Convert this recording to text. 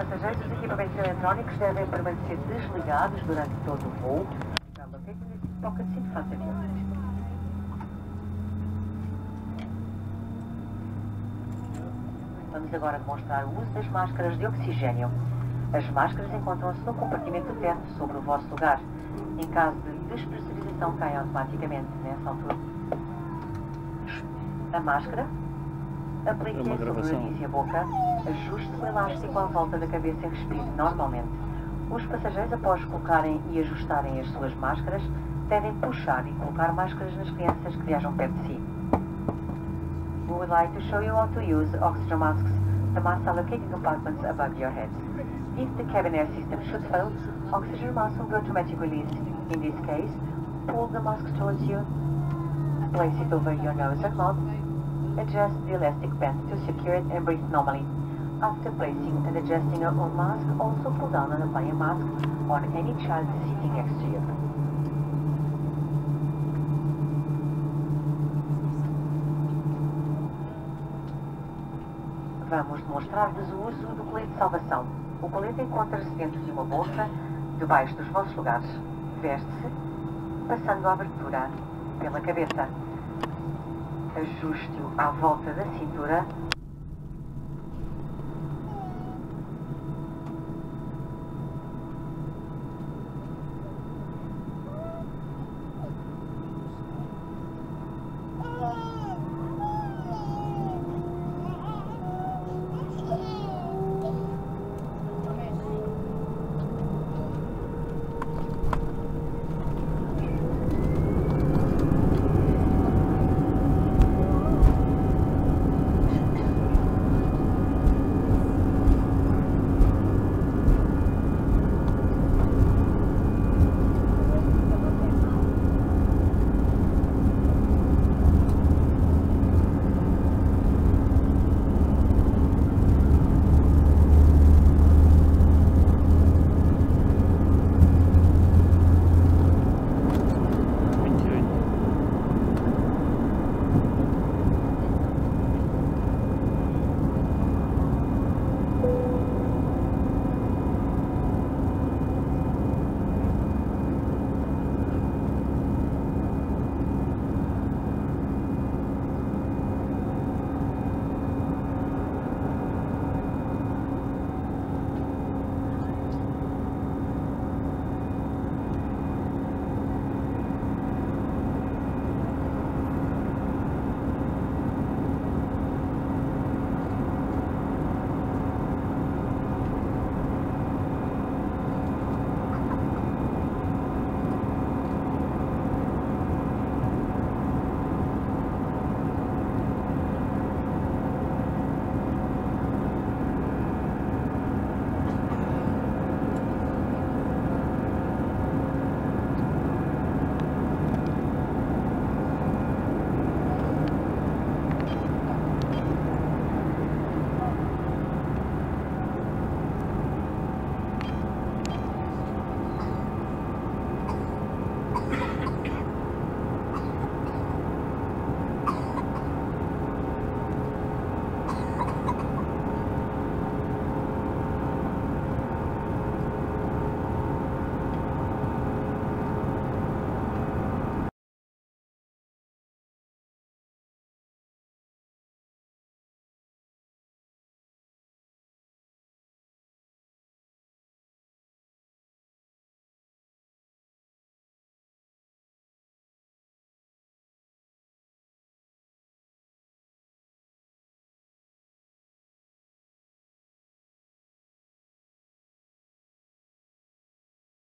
equipamentos eletrónicos devem permanecer desligados durante todo o voo. Pockets in front of you. Vamos agora demonstrar o uso das máscaras de oxigênio. As máscaras encontram-se no compartimento teto sobre o vosso lugar. Em caso de despressurização, caem automaticamente nessa altura. A máscara aplique É sobre gravação. nariz e a boca. Ajuste o elástico à volta da cabeça e respire normalmente. Os passageiros, após colocarem e ajustarem as suas máscaras, devem puxar e colocar máscaras nas crianças que viajam perto de si. We would like to show you how to use oxygen masks. The masks are located in compartments above your heads. If the cabin air system should fail, oxygen masks will be automatically released. In this case, pull the mask towards you, place it over your nose and mouth, adjust the elastic band to secure it and breathe normally. After placing and adjusting your own mask, also pull down and apply a mask on any child sitting next to you. Vamos demonstrar-vos o uso do colete de salvação. O colete encontra-se dentro de uma bolsa, debaixo dos vossos lugares. Veste-se, passando a abertura pela cabeça. Ajuste-o à volta da cintura